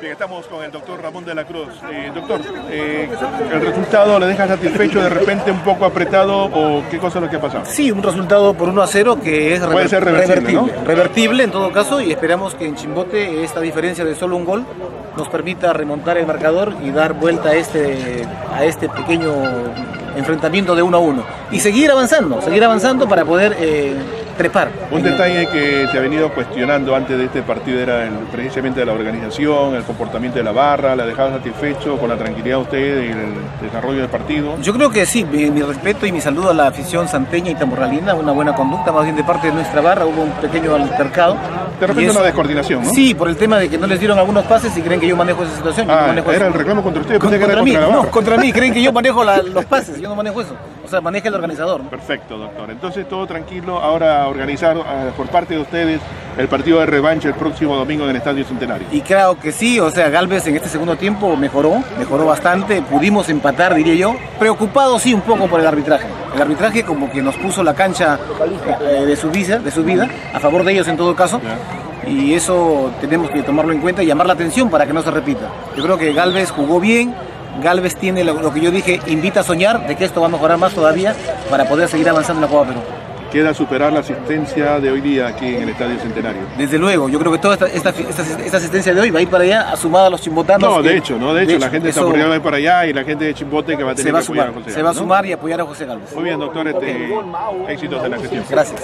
Bien, estamos con el doctor Ramón de la Cruz. Eh, doctor, eh, ¿el resultado le deja satisfecho, de repente un poco apretado o qué cosa es lo que ha pasado? Sí, un resultado por 1 a 0 que es Puede ser reversible, ¿no? revertible en todo caso y esperamos que en Chimbote esta diferencia de solo un gol nos permita remontar el marcador y dar vuelta a este, a este pequeño enfrentamiento de 1 a 1 y seguir avanzando, seguir avanzando para poder eh, trepar. Un detalle que se ha venido cuestionando antes de este partido era el, precisamente la organización, el comportamiento de la barra, la dejaba satisfecho con la tranquilidad de usted y el desarrollo del partido. Yo creo que sí, mi, mi respeto y mi saludo a la afición santeña y tamborralina, una buena conducta, más bien de parte de nuestra barra, hubo un pequeño altercado. De repente eso- una descoordinación, ¿no? Sí, por el tema de que no les dieron algunos pases y creen que yo manejo esa situación. yo no Ah, manejo era eso. el reclamo contra usted, Con- pensé que era contra mí, contra la no, contra mí, creen que yo manejo la- los pases, yo no manejo eso. O sea, maneja el organizador. ¿no? Perfecto, doctor. Entonces todo tranquilo. Ahora organizar eh, por parte de ustedes el partido de revancha el próximo domingo en el Estadio Centenario. Y creo que sí, o sea, Galvez en este segundo tiempo mejoró, mejoró bastante, pudimos empatar, diría yo. Preocupado sí un poco por el arbitraje. El arbitraje como que nos puso la cancha eh, de su vida, de su vida, a favor de ellos en todo caso. Y eso tenemos que tomarlo en cuenta y llamar la atención para que no se repita. Yo creo que Galvez jugó bien, Galvez tiene lo, lo que yo dije, invita a soñar de que esto va a mejorar más todavía para poder seguir avanzando en la Copa Perú. Queda superar la asistencia de hoy día aquí en el Estadio Centenario. Desde luego, yo creo que toda esta, esta, esta- esta asistencia de hoy va a ir para allá, sumada a los chimbotanos. No, de hecho, no, de hecho, la gente de eso Zamorano va para allá y la gente de Chimbote que va a tener se va a que apoyar sumar, a José se va a sumar y apoyar a José Galvez. Muy bien, doctor, este, éxitos en la gestión. Gracias.